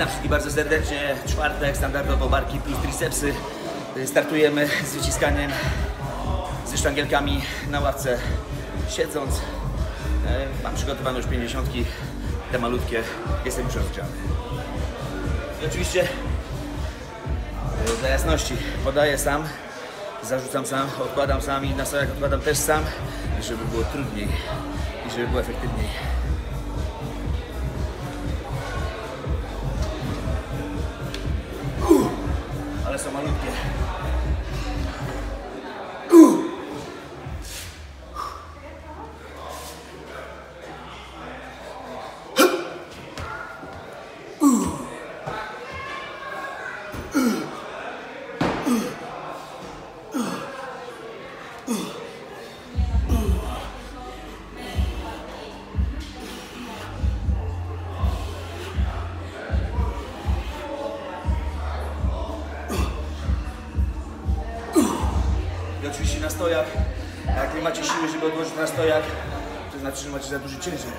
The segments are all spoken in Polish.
Witam wszystkich bardzo serdecznie. Czwartek, standardowo barki plus tricepsy. Startujemy z wyciskaniem ze sztangielkami na ławce siedząc. Y, Mam przygotowane już 50, te malutkie. Jestem już rozgrzany. I oczywiście y, dla jasności podaję sam, zarzucam sam, odkładam sam i na stojach odkładam też sam, żeby było trudniej i żeby było efektywniej. Ale na stojach, jak nie macie siły, żeby odłożyć na stojach, to znaczy, że macie za duży ciężar.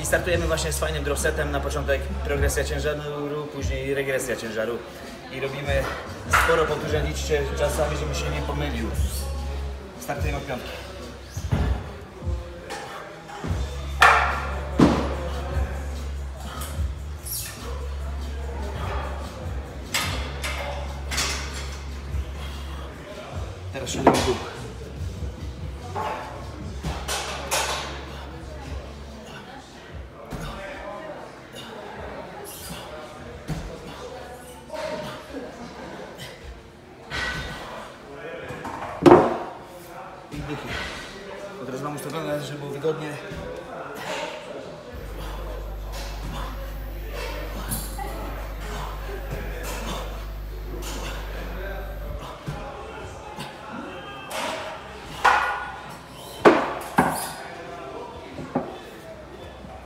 I startujemy właśnie z fajnym dropsetem. Na początek progresja ciężaru, później regresja ciężaru. I robimy sporo powtórzeń, liczcie czasami, żebym się nie pomylił. Startujemy od piątki. Ustawione, żeby było wygodnie.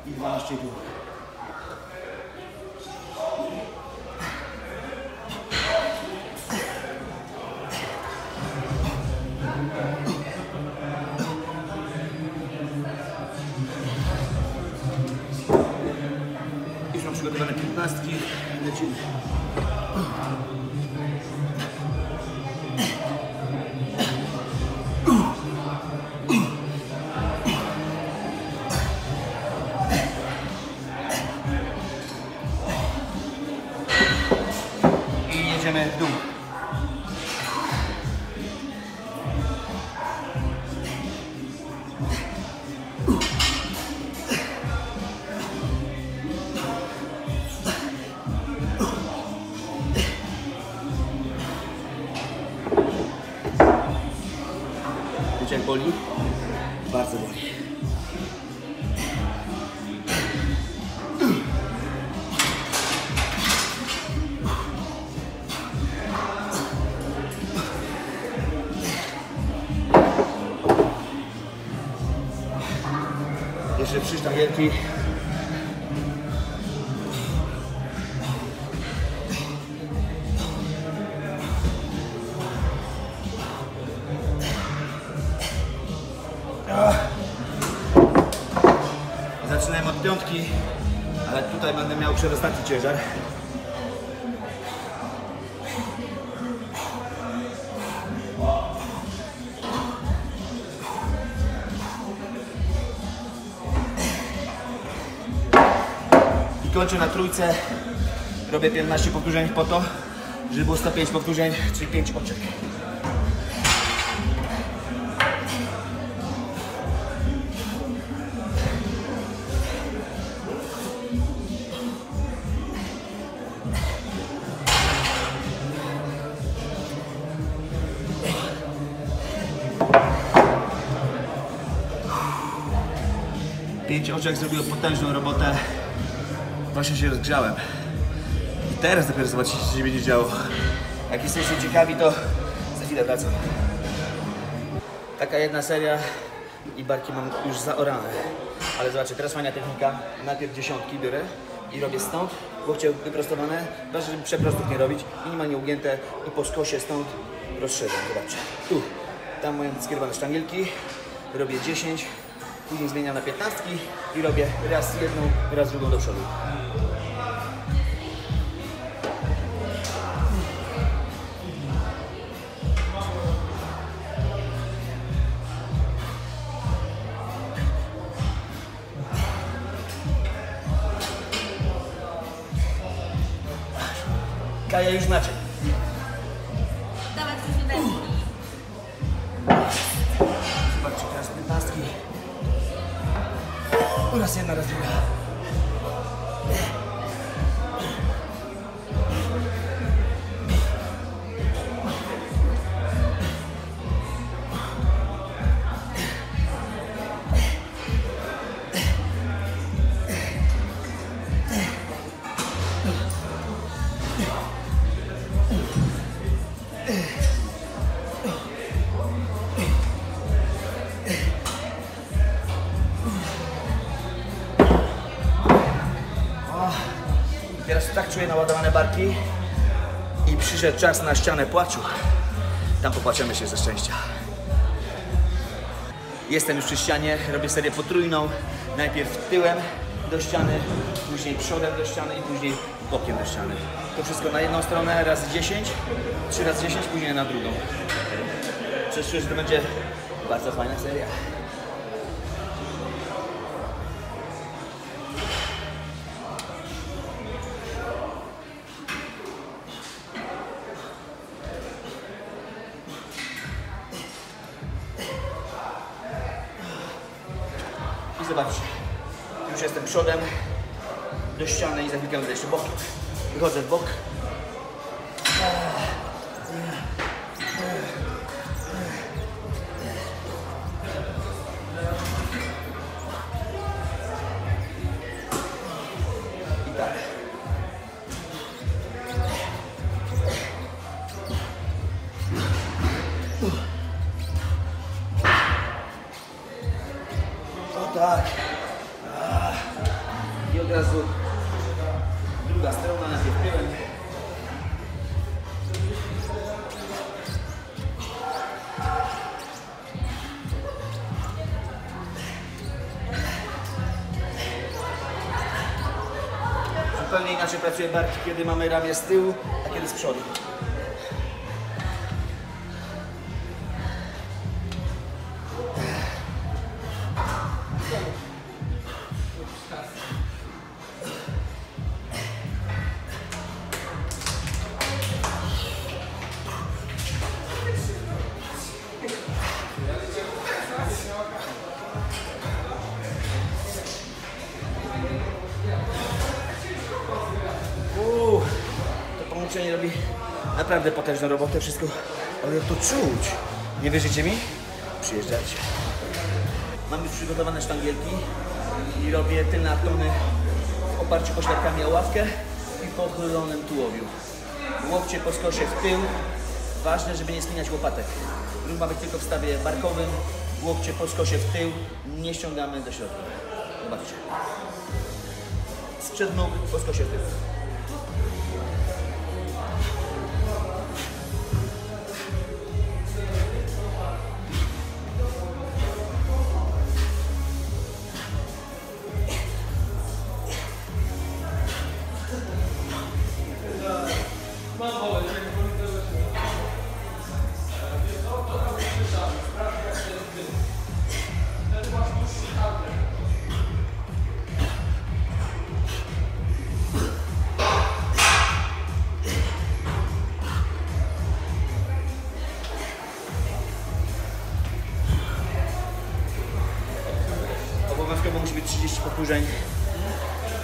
I 12 Lecimy. Boli? Bardzo boli. Jeszcze trzy sztangielki. Zaczynałem miał przedostatni ciężar. I kończę na trójce. Robię 15 powtórzeń po to, żeby było 105 powtórzeń, czyli 5 oczek. Pięć oczek zrobiło potężną robotę. Właśnie się rozgrzałem. I teraz dopiero zobaczycie, co się będzie działo. Jak jesteście ciekawi, to za chwilę wracam. Taka jedna seria i barki mam już zaorane. Ale zobaczcie, teraz fajna technika. Najpierw dziesiątki biorę i robię stąd, łokcie wyprostowane, ważne, żeby przeprostów nie robić, minimalnie ugięte i po skosie stąd rozszerzam, zobaczcie. Tu, tam mają skierowane sztangielki, robię 10, później zmieniam na 15 i robię raz jedną, raz drugą do przodu. Kaja już macie. Teraz te pastki. Raz barki i przyszedł czas na ścianę płaczu. Tam popłaczemy się ze szczęścia. Jestem już przy ścianie, robię serię potrójną. Najpierw tyłem do ściany, później przodem do ściany i później bokiem do ściany. To wszystko na jedną stronę, raz 10, trzy razy 10, później na drugą. Że to będzie bardzo fajna seria. Zobaczcie, już jestem przodem do ściany i za chwilkę będę jeszcze bokiem. Wychodzę w bok. Tak. I od razu druga strona, najpierw tyłem. Zupełnie inaczej pracuje barki, kiedy mamy ramię z tyłu, a kiedy z przodu. Połączenie robi naprawdę potężną robotę, wszystko, ale to czuć. Nie wierzycie mi? Przyjeżdżajcie. Mam już przygotowane sztangielki i robię tylne abdony w oparciu pośladkami o ławkę i pochylonym tułowiu. Łokcie po skosie w tył. Ważne, żeby nie spinać łopatek. Ruch ma być tylko w stawie barkowym. Łokcie po skosie w tył. Nie ściągamy do środka. Zobaczcie. Sprzed nóg po skosie w tył.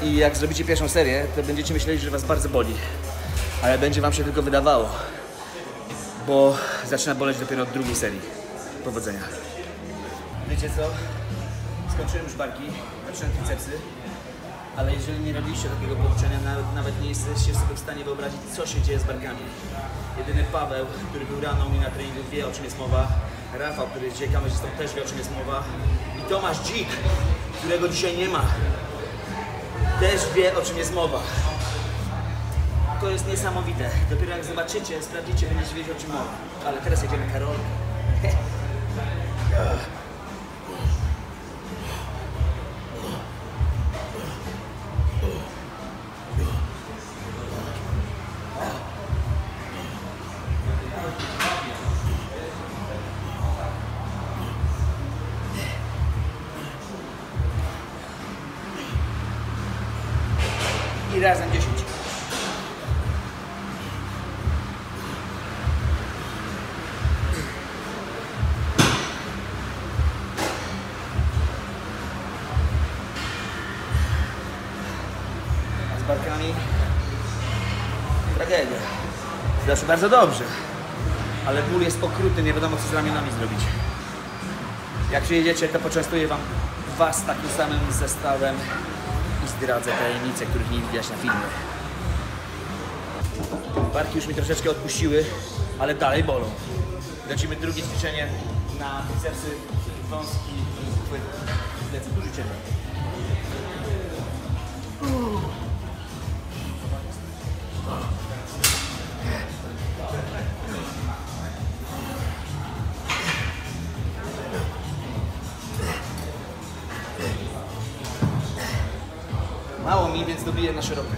I jak zrobicie pierwszą serię, to będziecie myśleli, że was bardzo boli. Ale będzie wam się tylko wydawało. Bo zaczyna boleć dopiero od drugiej serii. Powodzenia. Wiecie co? Skończyłem już barki, zacząłem tricepsy. Ale jeżeli nie robiliście takiego połączenia, nawet, nie jesteście sobie w stanie wyobrazić, co się dzieje z barkami. Jedyny Paweł, który był rano u mnie na treningu, wie o czym jest mowa. Rafał, który jest dzisiaj kamerzystą, też wie o czym jest mowa. I Tomasz Dzik, którego dzisiaj nie ma, też wie o czym jest mowa. To jest niesamowite. Dopiero jak zobaczycie, sprawdzicie, będziecie wiedzieć o czym mowa. Ale teraz jedziemy Karolkę. Razem 10. A z barkami tragedia. Zawsze bardzo dobrze, ale ból jest okrutny, nie wiadomo co z ramionami zrobić. Jak przyjedziecie, to poczęstuję wam was takim samym zestawem zdradzę tajemnice, których nie widać na filmie. Barki już mi troszeczkę odpuściły, ale dalej bolą. Lecimy drugie ćwiczenie na bicepsy wąski i chwyt plecy. Duży ciężar. Więc dobiję na szeroko.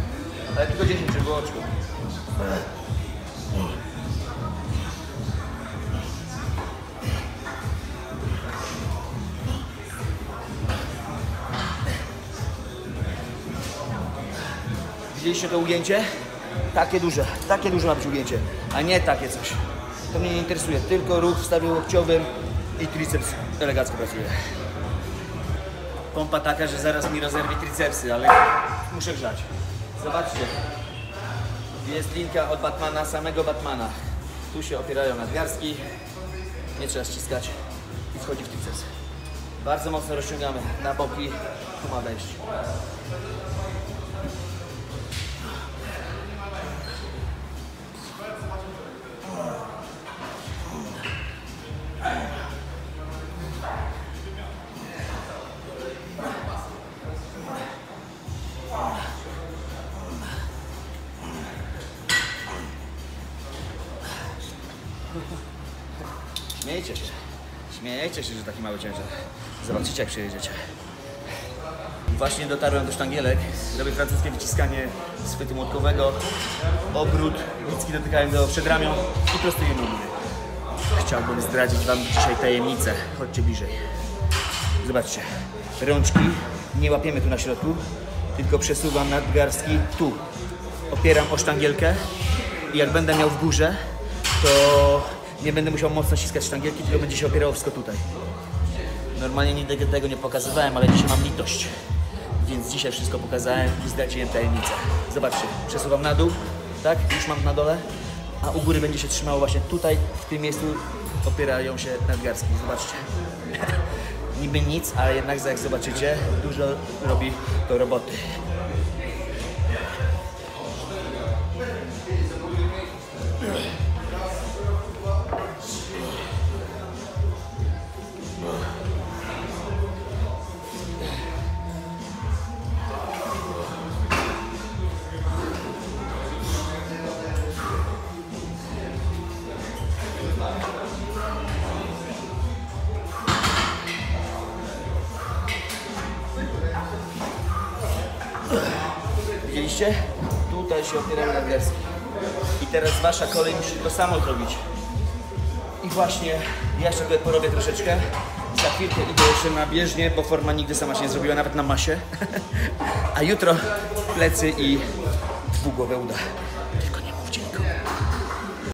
Ale tylko 10, żeby było oczko. Widzieliście to ujęcie? Takie duże, takie duże ma być ujęcie, a nie takie coś. To mnie nie interesuje, tylko ruch w stawie łokciowym i triceps elegancko pracuje. Pompa taka, że zaraz mi rozerwie tricepsy, ale muszę grzać. Zobaczcie. Jest linka od Batmana, samego Batmana. Tu się opierają nadgarstki. Nie trzeba ściskać i wchodzi w triceps. Bardzo mocno rozciągamy na boki. Tu ma wejść. Śmiejcie się. Się, że taki mały ciężar. Zobaczycie jak przyjedziecie. Właśnie dotarłem do sztangielek. Robię francuskie wyciskanie z chwytu młotkowego. Obrót, nicki dotykają do przedramion i prostuję nogi. Chciałbym zdradzić Wam dzisiaj tajemnicę. Chodźcie bliżej. Zobaczcie. Rączki nie łapiemy tu na środku, tylko przesuwam nadgarstki tu. Opieram o sztangielkę i jak będę miał w górze, to nie będę musiał mocno ściskać sztangielki, tylko będzie się opierało wszystko tutaj. Normalnie nigdy tego nie pokazywałem, ale dzisiaj mam litość. Więc dzisiaj wszystko pokazałem i zdradziłem tajemnicę. Zobaczcie, przesuwam na dół, tak? Już mam na dole, a u góry będzie się trzymało właśnie tutaj, w tym miejscu opierają się nadgarstki. Zobaczcie. Niby nic, ale jednak jak zobaczycie, dużo robi to roboty. Widzieliście? Tutaj się opierają nadgarstki. I teraz wasza kolej musi to samo zrobić. I właśnie ja jeszcze tutaj porobię troszeczkę. Za chwilkę idę jeszcze na bieżnię, bo forma nigdy sama się nie zrobiła, nawet na masie. A jutro plecy i dwugłowe uda.